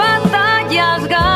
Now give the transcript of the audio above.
batallas ganadas.